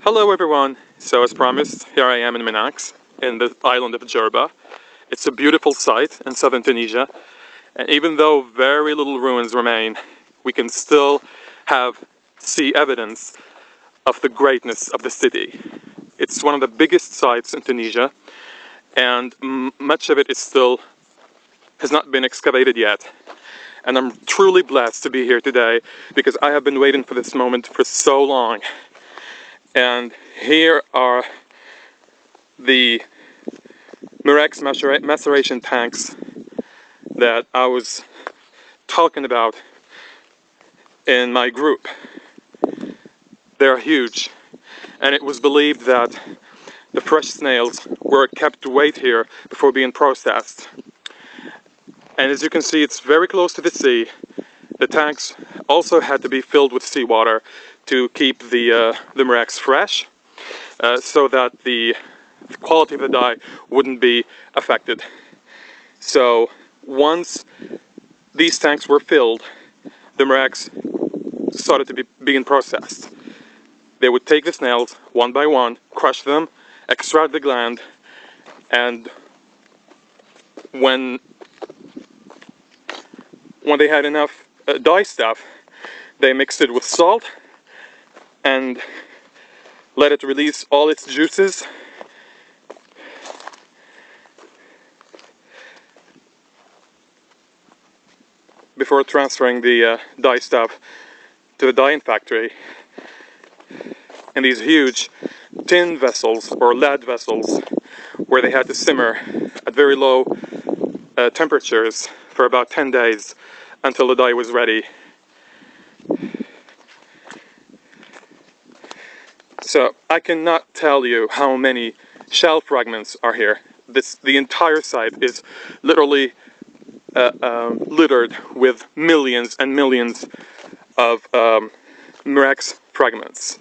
Hello everyone! So as promised, here I am in Meninx, in the island of Djerba. It's a beautiful site in southern Tunisia, and even though very little ruins remain, we can still have see evidence of the greatness of the city. It's one of the biggest sites in Tunisia, and much of it is still has not been excavated yet. And I'm truly blessed to be here today because I have been waiting for this moment for so long and here are the Murex maceration tanks that I was talking about in my group. They're huge and it was believed that the fresh snails were kept to wait here before being processed. And as you can see, it's very close to the sea. The tanks also had to be filled with seawater to keep the, uh, the Murex fresh uh, so that the quality of the dye wouldn't be affected. So once these tanks were filled, the Murex started to be being processed. They would take the snails one by one, crush them, extract the gland, and when when they had enough uh, dye stuff, they mixed it with salt and let it release all its juices. before transferring the uh, dye stuff to the dyeing factory. In these huge tin vessels or lead vessels where they had to simmer at very low uh, temperatures for about 10 days until the dye was ready. So I cannot tell you how many shell fragments are here. This the entire site is literally uh, um, littered with millions and millions of um, fragments.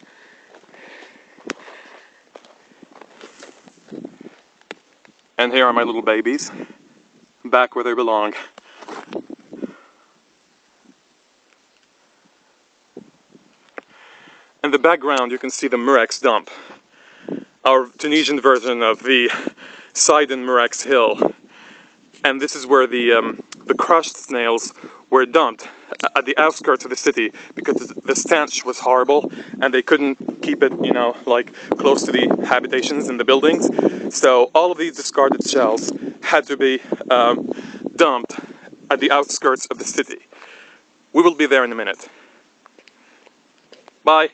And here are my little babies, back where they belong. In the background you can see the Murex dump, our Tunisian version of the Sidon Murex Hill. And this is where the, um, the crushed snails were dumped at the outskirts of the city because the stench was horrible and they couldn't keep it, you know, like close to the habitations and the buildings. So all of these discarded shells had to be um, dumped at the outskirts of the city. We will be there in a minute. Bye.